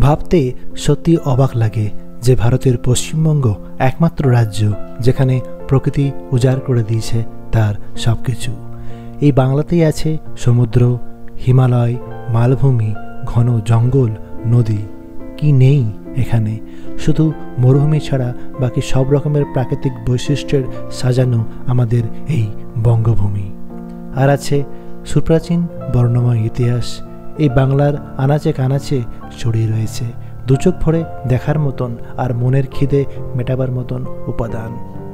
ভাবতে সত্যি অবাক লাগে যে ভারতের পশ্চিমবঙ্গ একমাত্র রাজ্য যেখানে প্রকৃতি উজাড় করে দিয়েছে তার সব কিছু এই বাংলাতেই আছে সমুদ্র, হিমালয়, মালভূমি, ঘন জঙ্গল, নদী। কি নেই এখানে? শুধু মরুভূমি ছাড়া বাকি সব রকমের প্রাকৃতিক বৈশিষ্ট্যের সাজানো আমাদের এই বঙ্গভূমি। আর আছে সুপ্রাচীন বর্ণময় ইতিহাস এই বাংলার আনাচে কানাচে ছড়িয়ে রয়েছে। দুচোখ ভরে দেখার মতন আর মনের খিদে মেটাবার মতন উপাদান,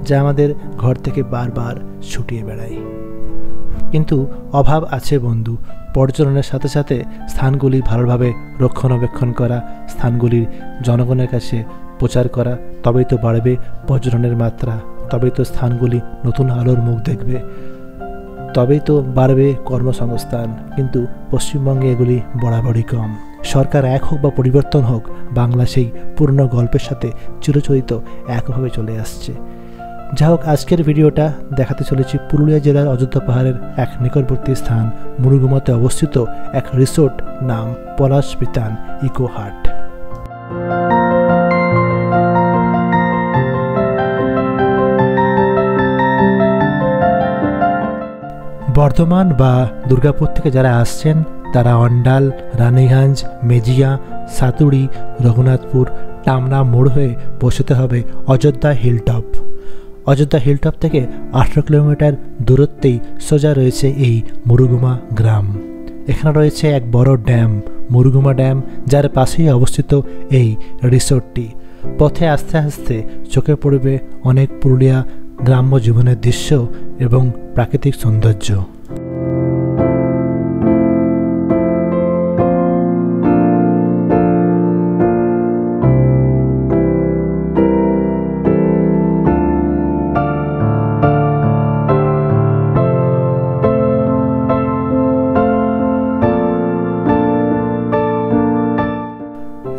যা আমাদের ঘর থেকে বারবার ছুটিয়ে বেড়ায়। কিন্তু অভাব আছে বন্ধু পর্যটনের সাথে সাথে স্থানগুলি ভালোভাবে রক্ষণাবেক্ষণ করা, স্থানগুলির জনগণের কাছে প্রচার করা, তবেই তো বাড়বে পর্যটনের মাত্রা, তবেই তো স্থানগুলি নতুন আলোর মুখ দেখবে। তবেই তো বাড়বে কর্মসংস্থান, কিন্তু পশ্চিমবঙ্গে এগুলি বরাবরই কম। সরকার এক হোক বা পরিবর্তন হোক, বাংলা সেই পুরনো গল্পের সাথে চিরচরিত একভাবে চলে আসছে। যা হোক, আজকের ভিডিওটা দেখাতে চলেছি পুরুলিয়া জেলার অযোধ্যা পাহাড়ের এক নিকটবর্তী স্থান, মুরুগুমাতে অবস্থিত এক রিসোর্ট নাম পলাশ বিতান ইকো হাট বর্ধমান বা দুর্গাপুর থেকে যারা আসছেন, তারা অন্ডাল, রানীগঞ্জ, মেজিয়া, সাতুড়ি, রঘুনাথপুর, টামনা মোড় হয়ে বসতে হবে অযোধ্যা হিলটপ। অযোধ্যা হিলটপ থেকে আঠেরো কিলোমিটার দূরত্বেই সোজা রয়েছে এই মুরুগুমা গ্রাম। এখানে রয়েছে এক বড় ড্যাম, মুরুগুমা ড্যাম, যার পাশেই অবস্থিত এই রিসোর্টটি। পথে আস্তে আস্তে চোখে পড়বে অনেক পুরুলিয়া গ্রাম্য জীবনের দৃশ্য এবং প্রাকৃতিক সৌন্দর্য।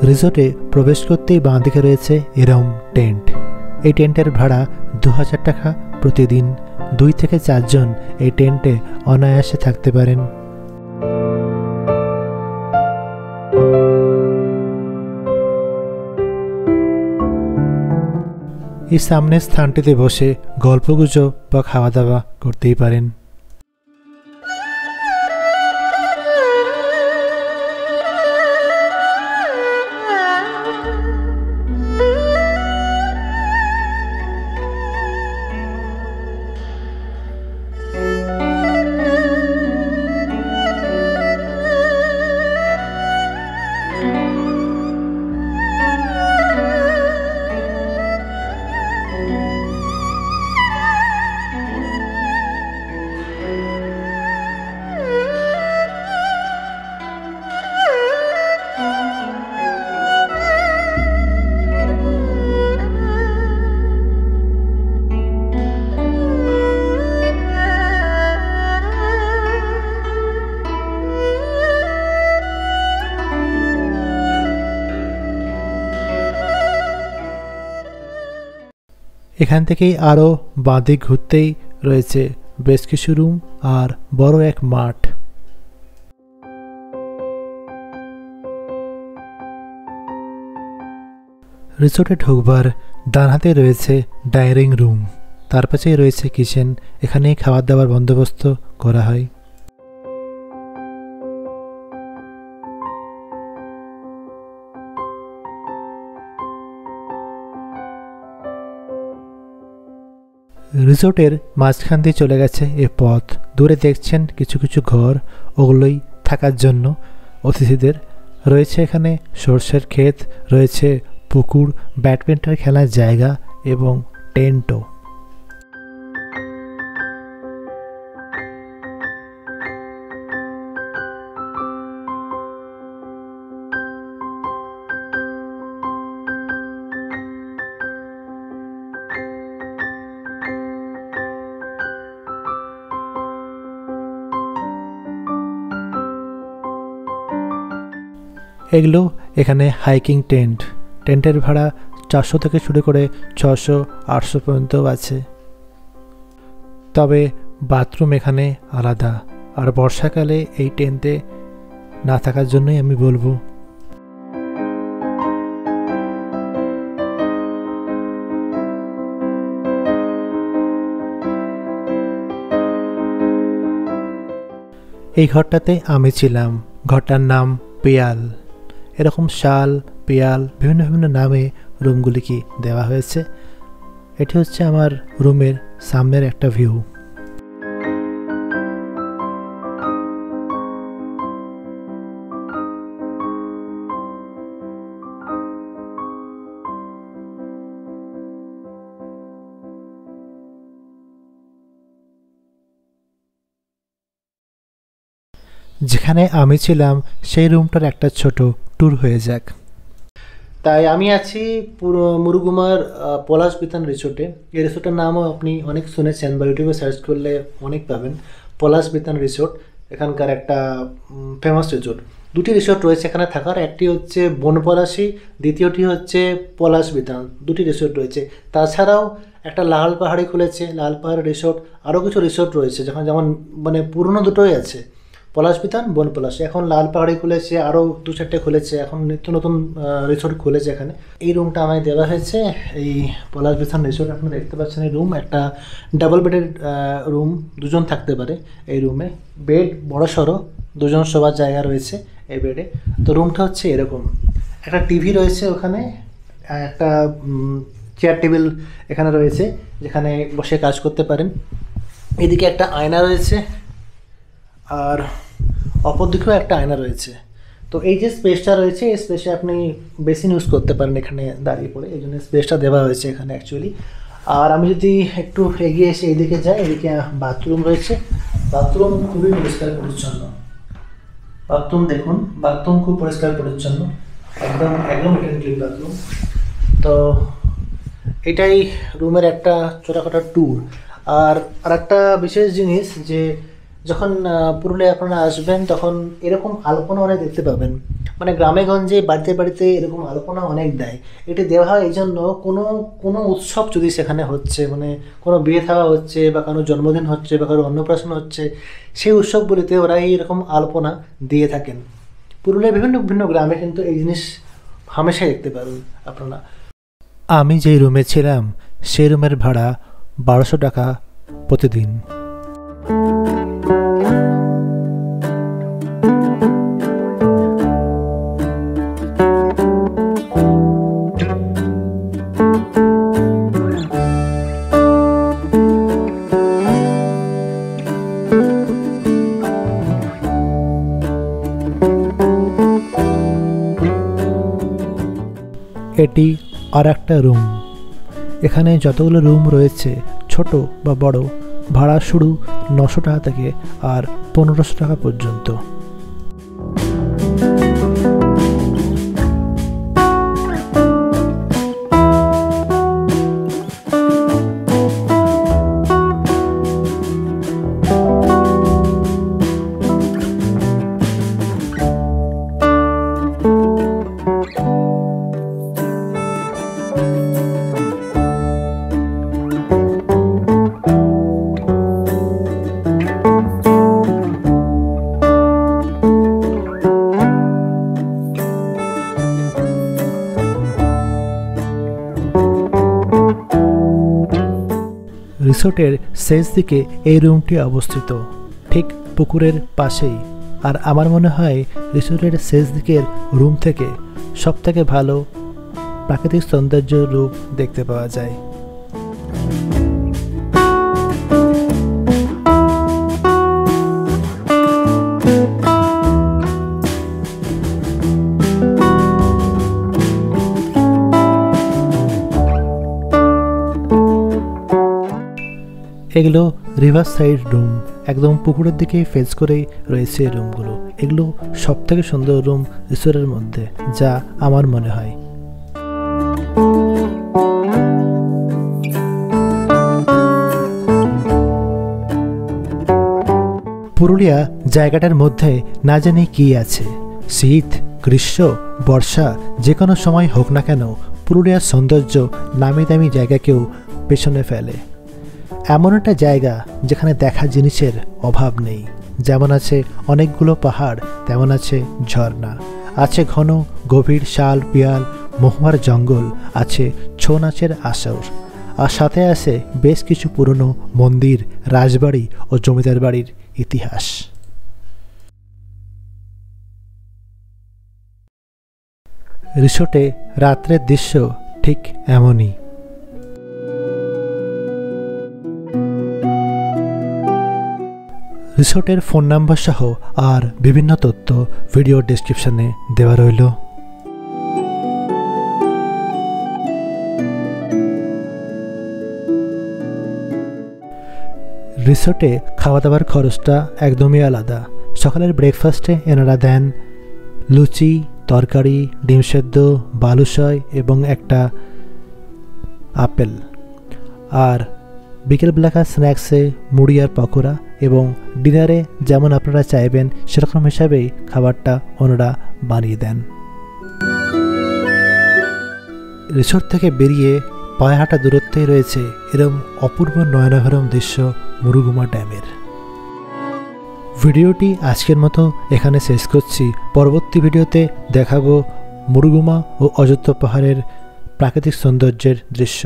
রিসোর্টে প্রবেশ করতেই বাঁ দিকে রয়েছে এরম টেন্ট। এই টেন্টের ভাড়া দু হাজার টাকা প্রতিদিন দুই থেকে চারজন এই টেন্টে অনায়াসে থাকতে পারেন। এই সামনের স্থানটিতে বসে গল্পগুজব বা খাওয়া দাওয়া করতেই পারেন। এখান থেকেই আরও বাঁদিক ঘুরতেই রয়েছে বেশ কিছু রুম আর বড় এক মাঠ। রিসোর্টে ঢুকবার ডান হাতে রয়েছে ডাইনিং রুম। তার পাশেই রয়েছে কিচেন। এখানেই খাবার দাবার বন্দোবস্ত করা হয়। রিসোর্টের মাঝখান দিয়ে চলে গেছে এ পথ। দূরে দেখছেন কিছু কিছু ঘর, ওগুলোই থাকার জন্য অতিথিদের। রয়েছে এখানে সর্ষের ক্ষেত, রয়েছে পুকুর, ব্যাডমিন্টন খেলার জায়গা এবং টেন্টও। এগুলো এখানে হাইকিং টেন্ট টেন্টের ভাড়া চারশো থেকে শুরু করে ছশো আটশো পর্যন্ত আছে। তবে বাথরুম এখানে আলাদা। আর বর্ষাকালে এই টেন্টে না থাকার জন্যই আমি বলব। এই ঘরটাতে আমি ছিলাম। ঘরটার নাম পেয়াল। এরকম শাল, পেয়াল, বিভিন্ন বিভিন্ন নামে রুমগুলিকে দেওয়া হয়েছে। এটি হচ্ছে আমার রুমের সামনের একটা ভিউ। যেখানে আমি ছিলাম, সেই রুমটার একটা ছোট ট্যুর হয়ে যাক। তাই আমি আছি পুরো মুরুগুমার পলাশ বিতান রিসোর্টে এই রিসোর্টের নামও আপনি অনেক শুনেছেন বা ইউটিউবে সার্চ করলে অনেক পাবেন। পলাশ বিতান রিসোর্ট এখানকার একটা ফেমাস রিসোর্ট দুটি রিসোর্ট রয়েছে এখানে থাকার, একটি হচ্ছে বনপলাশি, দ্বিতীয়টি হচ্ছে পলাশ বিতান দুটি রিসোর্ট রয়েছে। তাছাড়াও একটা লাল পাহাড়ি খুলেছে। লাল পাহাড় রিসোর্ট আরও কিছু রিসোর্ট রয়েছে, যখন, যেমন মানে পুরনো দুটোই আছে। পলাশ বিতান, বন পলাশ। এখন লাল পাহাড়ি খুলেছে আরও দু চারটে খুলেছে। এখন নিত্য নতুন রিসোর্ট খুলেছে এখানে। এই রুমটা আমায় দেওয়া হয়েছে। এই পলাশ বিতান রিসোর্ট আপনারা দেখতে পাচ্ছেন এই রুম একটা ডাবল বেডের রুম দুজন থাকতে পারে এই রুমে বেড বড় সড়ো, দুজন সবার জায়গা রয়েছে এই বেডে তো রুমটা হচ্ছে এরকম। একটা টিভি রয়েছে ওখানে একটা চেয়ার টেবিল এখানে রয়েছে, যেখানে বসে কাজ করতে পারেন। এদিকে একটা আয়না রয়েছে আর অপর দিকেও একটা আয়না রয়েছে। তো এই যে স্পেসটা রয়েছে, এই স্পেসে আপনি বেশি ইউজ করতে পারেন এখানে দাঁড়িয়ে পড়ে। এই জন্য স্পেসটা দেওয়া হয়েছে এখানে অ্যাকচুয়ালি আর আমি যদি একটু এগিয়ে এসে এইদিকে যাই, এদিকে বাথরুম রয়েছে। বাথরুম খুবই পরিষ্কার পরিচ্ছন্ন। বাথরুম দেখুন বাথরুম খুব পরিষ্কার পরিচ্ছন্ন। একদম একদম ক্লিন বাথরুম তো এটাই রুমের একটা ছোটোখাটো ট্যুর আর আর একটা বিশেষ জিনিস যে যখন পুরুলিয়া আপনারা আসবেন, তখন এরকম আলপনা অনেক দেখতে পাবেন। মানে গ্রামে গঞ্জে বাড়িতে বাড়িতে এরকম আলপনা অনেক দেয়। এটি দেওয়া হয় এই জন্য কোনো কোনো উৎসব যদি সেখানে হচ্ছে মানে কোনো বিয়ে থাকা হচ্ছে, বা কারও জন্মদিন হচ্ছে, বা কারও অন্নপ্রাশন হচ্ছে, সেই উৎসবগুলিতে ওরা এইরকম আলপনা দিয়ে থাকেন। পুরুলিয়ার বিভিন্ন বিভিন্ন গ্রামে কিন্তু এই জিনিস হামেশাই দেখতে পারবেন আপনারা। আমি যেই রুমে ছিলাম, সেই রুমের ভাড়া বারোশো টাকা প্রতিদিন। এটি আর একটা রুম এখানে যতগুলো রুম রয়েছে ছোট বা বড় ভাড়া শুরু নশো টাকা থেকে আর পনেরোশো টাকা পর্যন্ত। রিসোর্টের শেষ দিকে এই রুমটি অবস্থিত। ঠিক পুকুরের পাশেই। আর আমার মনে হয় রিসোর্টের শেষ দিকের রুম থেকে সবথেকে ভালো প্রাকৃতিক সৌন্দর্য রূপ দেখতে পাওয়া যায়। এগুলো রিভার সাইড রুম একদম পুকুরের দিকে ফেস করেই রয়েছে রুমগুলো এগুলো সব থেকে সুন্দর রুম রিসোর্টের মধ্যে, যা আমার মনে হয়। পুরুলিয়া জায়গাটার মধ্যে না জানি কি আছে। শীত, গ্রীষ্ম, বর্ষা, যে কোনো সময় হোক না কেন পুরুলিয়ার সৌন্দর্য নামি দামি জায়গাকেও পেছনে ফেলে। এমন একটা জায়গা যেখানে দেখা জিনিসের অভাব নেই। যেমন আছে অনেকগুলো পাহাড়, তেমন আছে ঝর্ণা। আছে ঘন, গভীর শাল, পিয়াল, মহুয়ার জঙ্গল, আছে ছৌ নাচের আসর। আর সাথে আছে বেশ কিছু পুরনো মন্দির, রাজবাড়ি ও জমিদার বাড়ির ইতিহাস। রিসোর্টে রাত্রের দৃশ্য ঠিক এমনই। রিসোর্টের ফোন নাম্বার সহ আর বিভিন্ন তথ্য ভিডিও ডেসক্রিপশনে দেওয়া রইল। রিসোর্টে খাওয়া দাওয়ার খরচটা একদমই আলাদা। সকালের ব্রেকফাস্টে এনারা দেন লুচি, তরকারি, ডিম সেদ্ধ বালুশয় এবং একটা আপেল। আর বিকেলবেলাকার স্ন্যাক্সে মুড়ি আর পকোড়া এবং ডিনারে যেমন আপনারা চাইবেন, সেরকম হিসাবেই খাবারটা ওনারা বানিয়ে দেন। রিসোর্ট থেকে বেরিয়ে পায়ে হাঁটা দূরত্বেই রয়েছে এরম অপূর্ব নয়নাভরম দৃশ্য মুরুগুমা ড্যামের। ভিডিওটি আজকের মতো এখানে শেষ করছি। পরবর্তী ভিডিওতে দেখাবো মুরুগুমা ও অযোধ্যা পাহাড়ের প্রাকৃতিক সৌন্দর্যের দৃশ্য।